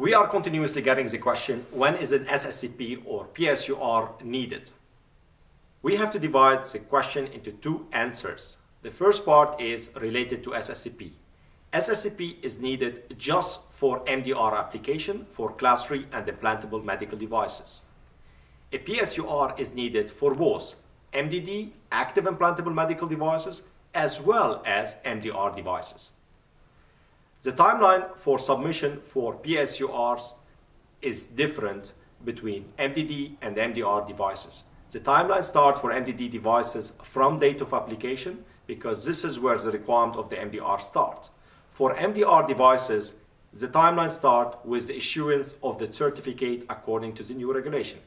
We are continuously getting the question, when is an SSCP or PSUR needed? We have to divide the question into two answers. The first part is related to SSCP. SSCP is needed just for MDR application for class 3 and implantable medical devices. A PSUR is needed for both MDD, active implantable medical devices, as well as MDR devices. The timeline for submission for PSURs is different between MDD and MDR devices. The timeline starts for MDD devices from date of application because this is where the requirement of the MDR starts. For MDR devices, the timeline starts with the issuance of the certificate according to the new regulation.